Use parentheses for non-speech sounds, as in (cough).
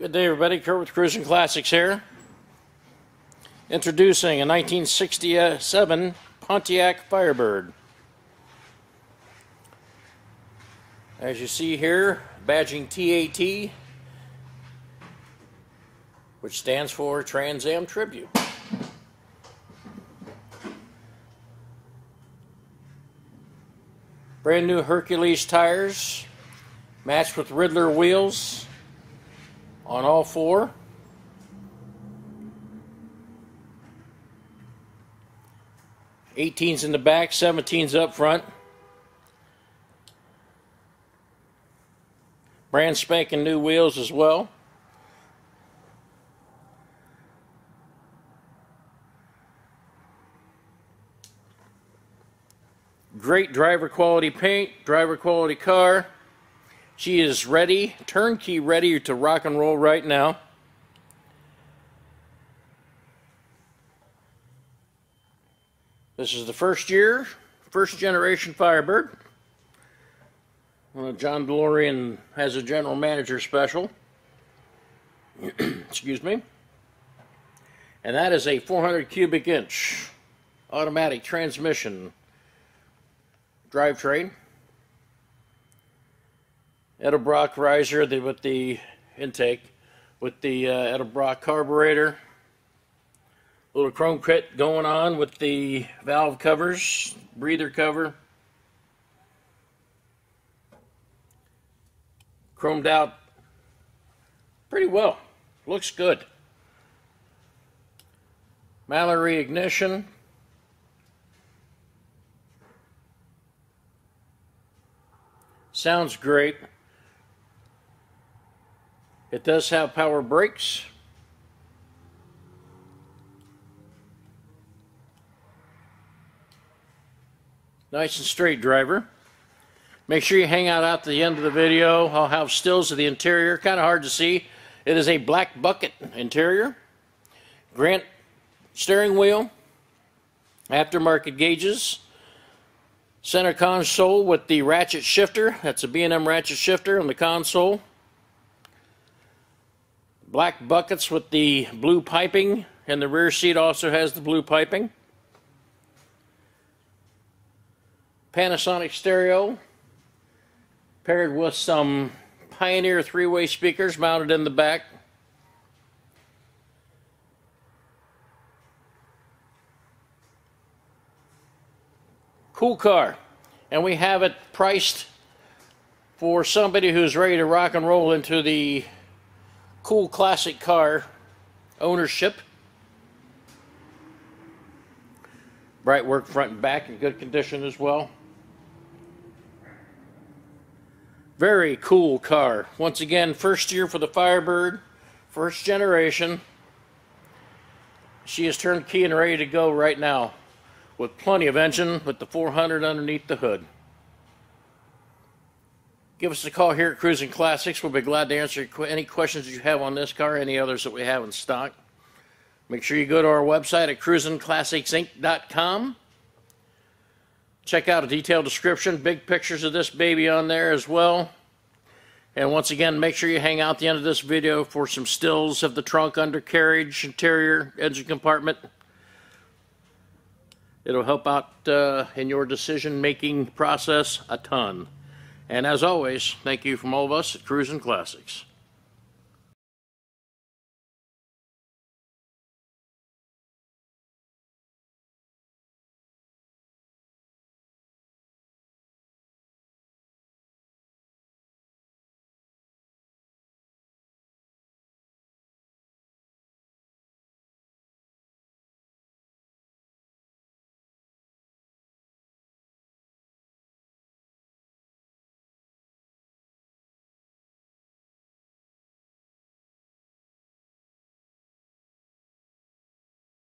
Good day, everybody. Kurt with Cruisin Classics here. Introducing a 1967 Pontiac Firebird. As you see here, badging TAT, which stands for Trans Am Tribute. Brand new Hercules tires, matched with Ridler wheels on all four. Eighteens in the back, seventeens up front. Brand spanking new wheels as well. Great driver quality paint, driver quality car. She is ready, turnkey ready to rock and roll right now. This is the first year, first generation Firebird. Uh, John DeLorean has a general manager special. (clears throat) Excuse me. And that is a 400 cubic inch automatic transmission drivetrain. Edelbrock riser with the intake, with the uh, Edelbrock carburetor. Little chrome kit going on with the valve covers, breather cover. Chromed out pretty well. Looks good. Mallory ignition. Sounds great. It does have power brakes. Nice and straight driver. Make sure you hang out at the end of the video. I'll have stills of the interior. Kind of hard to see. It is a black bucket interior. Grant steering wheel. Aftermarket gauges. Center console with the ratchet shifter. That's a B&M ratchet shifter on the console black buckets with the blue piping, and the rear seat also has the blue piping. Panasonic stereo paired with some Pioneer three-way speakers mounted in the back. Cool car. And we have it priced for somebody who's ready to rock and roll into the cool classic car ownership. Bright work front and back in good condition as well. Very cool car. Once again, first year for the Firebird, first generation. She is turned key and ready to go right now with plenty of engine with the 400 underneath the hood. Give us a call here at Cruisin Classics. We'll be glad to answer any questions you have on this car, any others that we have in stock. Make sure you go to our website at cruisinclassicsinc.com. Check out a detailed description, big pictures of this baby on there as well. And once again, make sure you hang out the end of this video for some stills of the trunk, undercarriage, interior, engine compartment. It'll help out uh, in your decision-making process a ton. And as always, thank you from all of us at Cruisin Classics.